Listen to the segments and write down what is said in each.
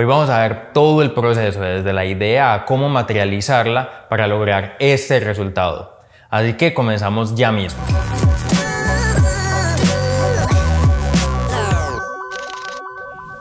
Hoy vamos a ver todo el proceso, desde la idea a cómo materializarla para lograr este resultado. Así que comenzamos ya mismo.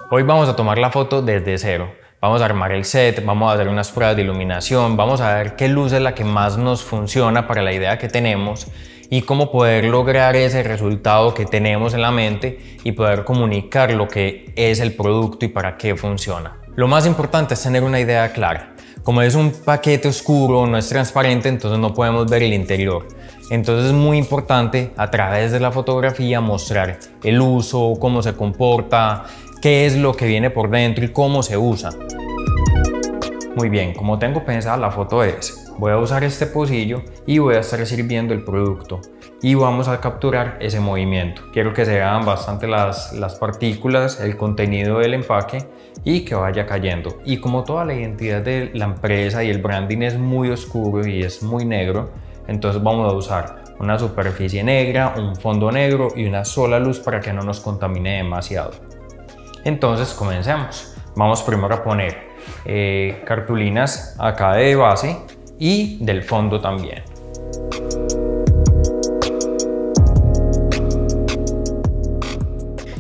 Hoy vamos a tomar la foto desde cero. Vamos a armar el set, vamos a hacer unas pruebas de iluminación, vamos a ver qué luz es la que más nos funciona para la idea que tenemos y cómo poder lograr ese resultado que tenemos en la mente y poder comunicar lo que es el producto y para qué funciona. Lo más importante es tener una idea clara. Como es un paquete oscuro, no es transparente, entonces no podemos ver el interior. Entonces es muy importante a través de la fotografía mostrar el uso, cómo se comporta, qué es lo que viene por dentro y cómo se usa. Muy bien, como tengo pensada la foto es, voy a usar este pocillo y voy a estar sirviendo el producto y vamos a capturar ese movimiento. Quiero que se vean bastante las, las partículas, el contenido del empaque y que vaya cayendo. Y como toda la identidad de la empresa y el branding es muy oscuro y es muy negro, entonces vamos a usar una superficie negra, un fondo negro y una sola luz para que no nos contamine demasiado. Entonces comencemos. Vamos primero a poner eh, cartulinas acá de base y del fondo también.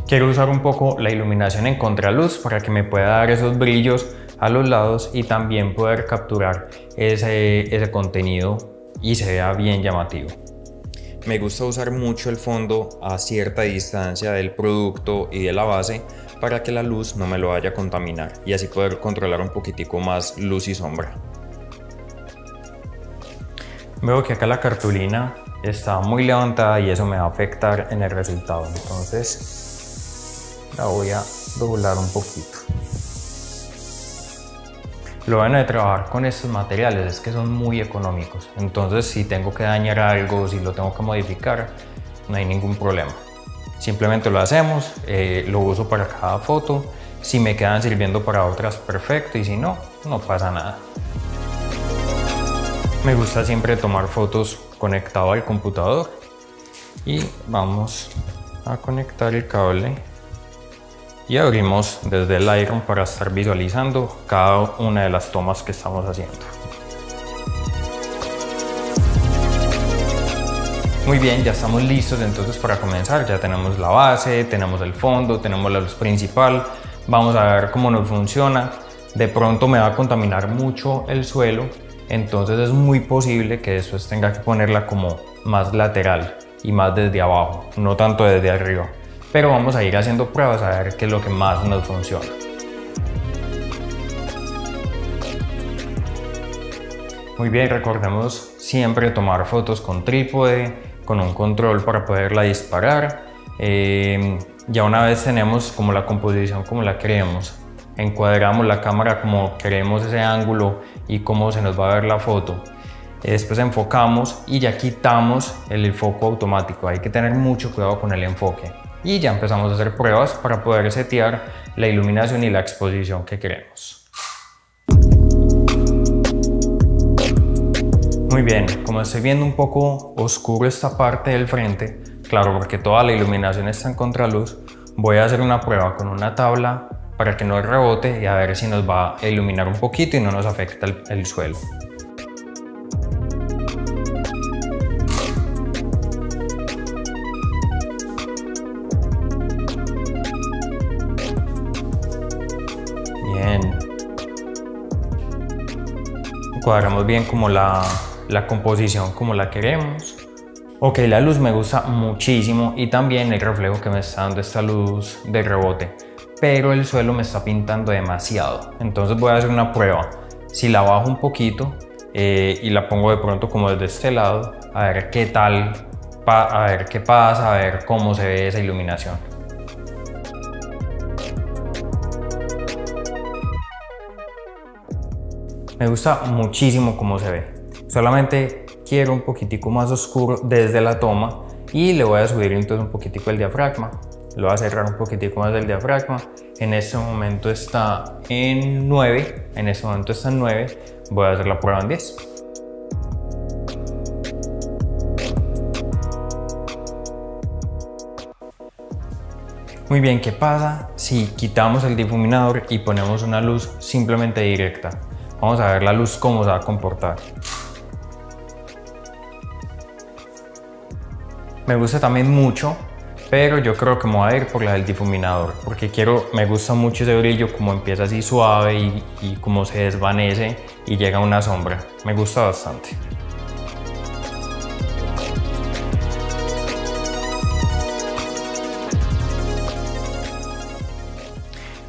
Quiero usar un poco la iluminación en contraluz para que me pueda dar esos brillos a los lados y también poder capturar ese, ese contenido y se vea bien llamativo. Me gusta usar mucho el fondo a cierta distancia del producto y de la base para que la luz no me lo vaya a contaminar y así poder controlar un poquitico más luz y sombra. Veo que acá la cartulina está muy levantada y eso me va a afectar en el resultado, entonces la voy a doblar un poquito. Lo bueno de trabajar con estos materiales es que son muy económicos, entonces si tengo que dañar algo, si lo tengo que modificar, no hay ningún problema. Simplemente lo hacemos, eh, lo uso para cada foto. Si me quedan sirviendo para otras, perfecto. Y si no, no pasa nada. Me gusta siempre tomar fotos conectado al computador. Y vamos a conectar el cable. Y abrimos desde el Iron para estar visualizando cada una de las tomas que estamos haciendo. Muy bien, ya estamos listos entonces para comenzar. Ya tenemos la base, tenemos el fondo, tenemos la luz principal. Vamos a ver cómo nos funciona. De pronto me va a contaminar mucho el suelo, entonces es muy posible que después tenga que ponerla como más lateral y más desde abajo, no tanto desde arriba. Pero vamos a ir haciendo pruebas a ver qué es lo que más nos funciona. Muy bien, recordemos siempre tomar fotos con trípode, con un control para poderla disparar. Eh, ya una vez tenemos como la composición como la queremos, encuadramos la cámara como queremos ese ángulo y cómo se nos va a ver la foto. Después enfocamos y ya quitamos el foco automático. Hay que tener mucho cuidado con el enfoque. Y ya empezamos a hacer pruebas para poder setear la iluminación y la exposición que queremos. Muy bien, como estoy viendo un poco oscuro esta parte del frente, claro, porque toda la iluminación está en contraluz, voy a hacer una prueba con una tabla para que no rebote y a ver si nos va a iluminar un poquito y no nos afecta el, el suelo. Bien. Cuadramos bien como la, la composición como la queremos. Ok, la luz me gusta muchísimo y también el reflejo que me está dando esta luz de rebote, pero el suelo me está pintando demasiado. Entonces voy a hacer una prueba. Si la bajo un poquito eh, y la pongo de pronto como desde este lado, a ver qué tal, a ver qué pasa, a ver cómo se ve esa iluminación. Me gusta muchísimo cómo se ve. Solamente quiero un poquitico más oscuro desde la toma y le voy a subir entonces un poquitico el diafragma. Lo voy a cerrar un poquitico más del diafragma. En este momento está en 9. En este momento está en 9. Voy a hacer la prueba en 10. Muy bien, ¿qué pasa si quitamos el difuminador y ponemos una luz simplemente directa? Vamos a ver la luz cómo se va a comportar. Me gusta también mucho, pero yo creo que me voy a ir por la del difuminador, porque quiero, me gusta mucho ese brillo, como empieza así suave y, como se desvanece y llega una sombra. Me gusta bastante.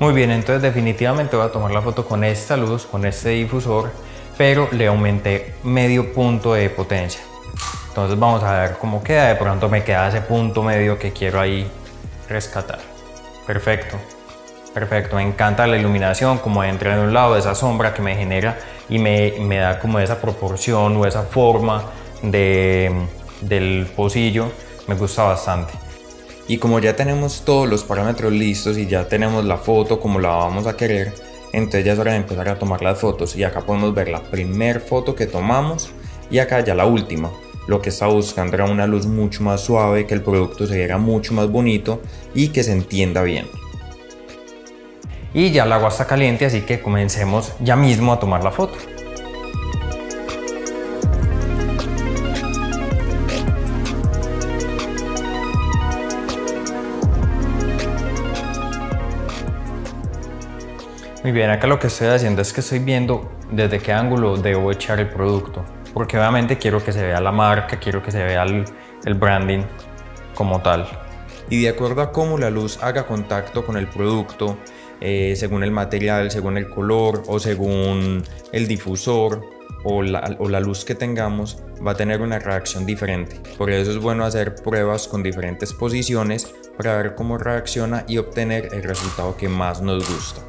Muy bien, entonces definitivamente voy a tomar la foto con esta luz, con este difusor, pero le aumenté medio punto de potencia. Entonces vamos a ver cómo queda, de pronto me queda ese punto medio que quiero ahí rescatar. Perfecto, perfecto, me encanta la iluminación, como entra de un lado, esa sombra que me genera y me, me da como esa proporción o esa forma de, del pocillo, me gusta bastante. Y como ya tenemos todos los parámetros listos y ya tenemos la foto como la vamos a querer, entonces ya es hora de empezar a tomar las fotos. Y acá podemos ver la primera foto que tomamos y acá ya la última. Lo que estaba buscando era una luz mucho más suave, que el producto se viera mucho más bonito y que se entienda bien. Y ya el agua está caliente, así que comencemos ya mismo a tomar la foto. Muy bien, acá lo que estoy haciendo es que estoy viendo desde qué ángulo debo echar el producto, porque obviamente quiero que se vea la marca, quiero que se vea el, branding como tal. Y de acuerdo a cómo la luz haga contacto con el producto, eh, según el material, según el color o según el difusor o la, o la, luz que tengamos, va a tener una reacción diferente. Por eso es bueno hacer pruebas con diferentes posiciones para ver cómo reacciona y obtener el resultado que más nos gusta.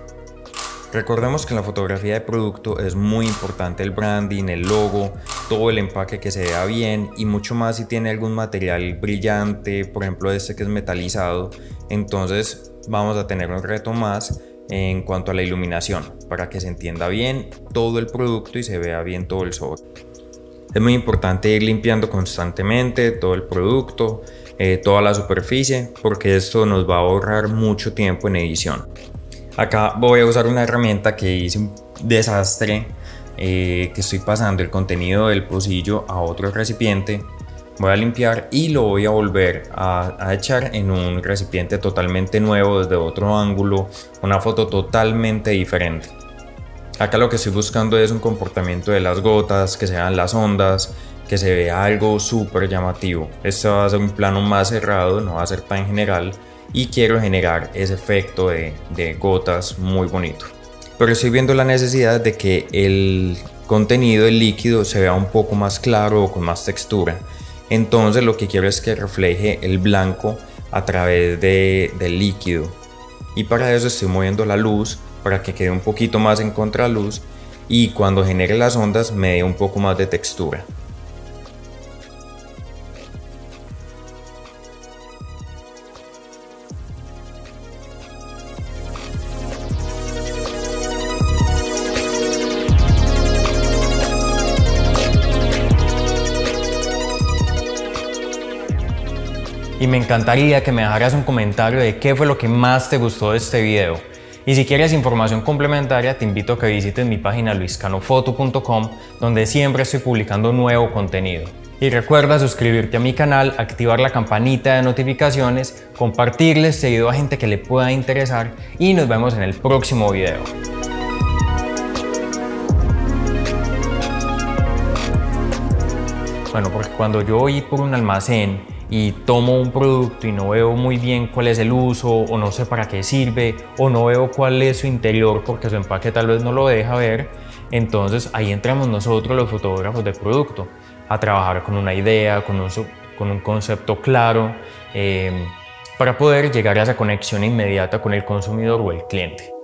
Recordemos que en la fotografía de producto es muy importante el branding, el logo, todo el empaque que se vea bien y mucho más si tiene algún material brillante, por ejemplo este que es metalizado, entonces vamos a tener un reto más en cuanto a la iluminación para que se entienda bien todo el producto y se vea bien todo el sobre. Es muy importante ir limpiando constantemente todo el producto, eh, toda la superficie, porque esto nos va a ahorrar mucho tiempo en edición. Acá voy a usar una herramienta que hice un desastre, eh, que estoy pasando el contenido del pocillo a otro recipiente. Voy a limpiar y lo voy a volver a, echar en un recipiente totalmente nuevo desde otro ángulo, una foto totalmente diferente. Acá lo que estoy buscando es un comportamiento de las gotas, que sean las ondas, que se vea algo súper llamativo. Este va a ser un plano más cerrado, no va a ser tan general, y quiero generar ese efecto de, gotas muy bonito. Pero estoy viendo la necesidad de que el contenido, el líquido, se vea un poco más claro o con más textura. Entonces lo que quiero es que refleje el blanco a través de, del líquido. Y para eso estoy moviendo la luz para que quede un poquito más en contraluz y cuando genere las ondas me dé un poco más de textura. Y me encantaría que me dejaras un comentario de qué fue lo que más te gustó de este video. Y si quieres información complementaria, te invito a que visites mi página luiscanofoto.com, donde siempre estoy publicando nuevo contenido. Y recuerda suscribirte a mi canal, activar la campanita de notificaciones, compartirles seguido a gente que le pueda interesar y nos vemos en el próximo video. Bueno, porque cuando yo voy por un almacén y tomo un producto y no veo muy bien cuál es el uso o no sé para qué sirve o no veo cuál es su interior porque su empaque tal vez no lo deja ver, entonces ahí entramos nosotros los fotógrafos de producto a trabajar con una idea, con un, con un concepto claro, eh, para poder llegar a esa conexión inmediata con el consumidor o el cliente.